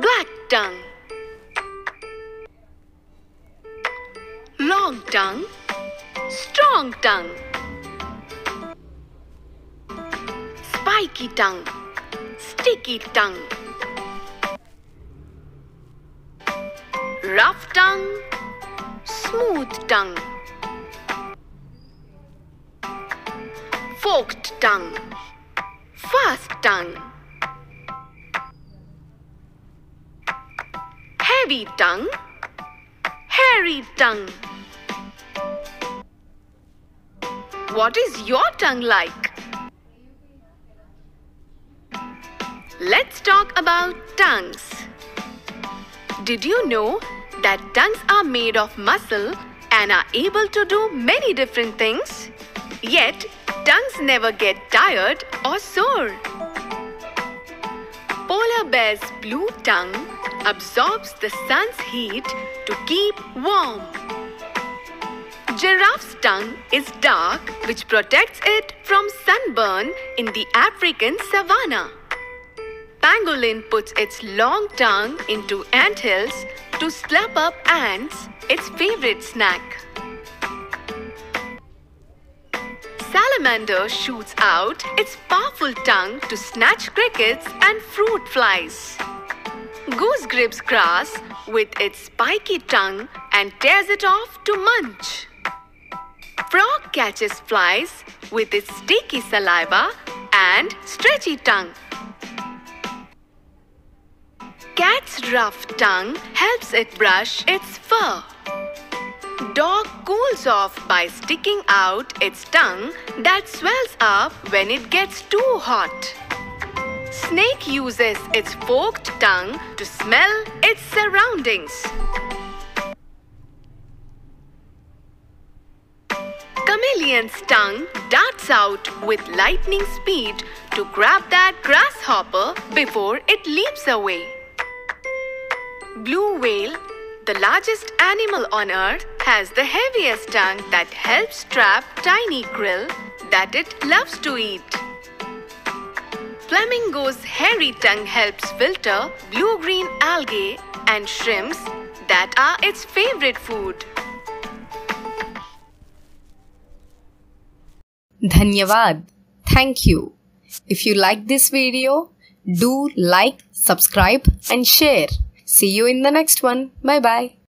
black tongue. Long tongue, strong tongue. Spiky tongue, sticky tongue. Rough tongue, smooth tongue. Forked tongue, fast tongue. Tongue, hairy tongue. What is your tongue like? Let's talk about tongues. Did you know that tongues are made of muscle and are able to do many different things? Yet, tongues never get tired or sore. Polar bear's blue tongue absorbs the sun's heat to keep warm. Giraffe's tongue is dark, which protects it from sunburn in the African savanna. Pangolin puts its long tongue into anthills to slap up ants, its favorite snack. Salamander shoots out its powerful tongue to snatch crickets and fruit flies. Goose grips grass with its spiky tongue and tears it off to munch. Frog catches flies with its sticky saliva and stretchy tongue. Cat's rough tongue helps it brush its fur. Dog cools off by sticking out its tongue that swells up when it gets too hot. Snake uses its forked tongue to smell its surroundings. Chameleon's tongue darts out with lightning speed to grab that grasshopper before it leaps away. Blue whale, the largest animal on earth, has the heaviest tongue that helps trap tiny krill that it loves to eat. Flamingo's hairy tongue helps filter blue-green algae and shrimps that are its favorite food. Dhanyavad. Thank you. If you like this video, do like, subscribe and share. See you in the next one. Bye bye.